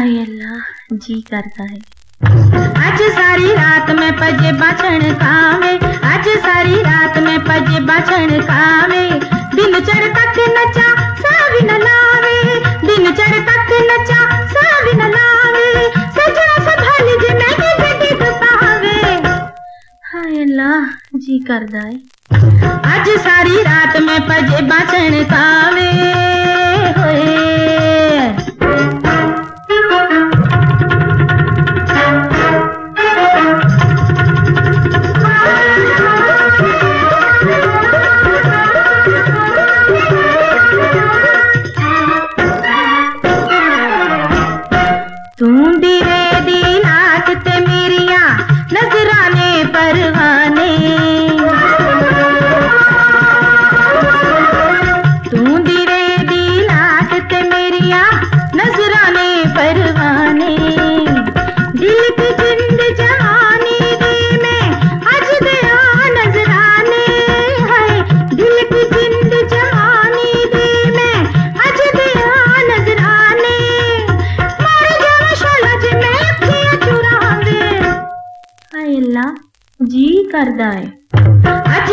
हाय अल्लाह जी करता है। आज सारी रात में पजे बचण कावे आज सारी रात में पजे बचण कावे दिन चर तक नचा सावी न लावे। दिन चर तक नचा सावी न लावे। सजा संभाल जे मैं के गड्डी पावे हाय अल्लाह जी करता है। आज सारी रात में पजे बचण कावे होए। பருவா जी करदा है। ਅੱਜ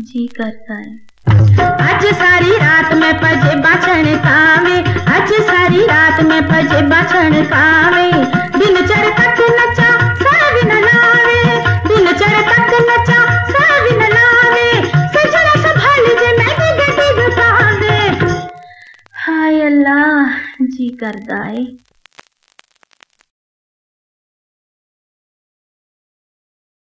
जी करता है। आज सारी रात में पजे बचन कावे आज सारी रात में पजे बचन कावे दिन चर तक नचा सावी न लावे दिन चर तक नचा सावी न लावे सजना संभाल जे मैं की गति पावे हाय अल्लाह जी करता है।